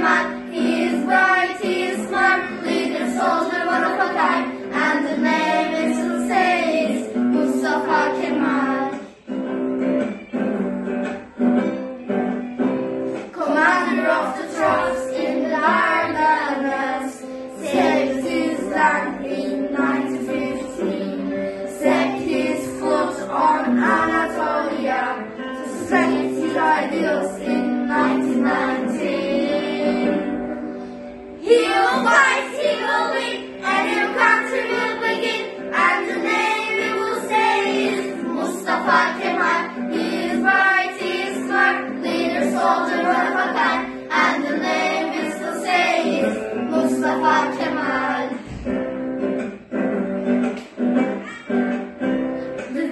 my He'll fight, he will win, and country will begin. And the name will say is Mustafa Kemal. He is he is smart, leader, soldier, a. And the name will say is Mustafa Kemal. The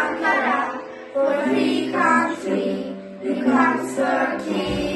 Ankara for free country Turkey.